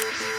years.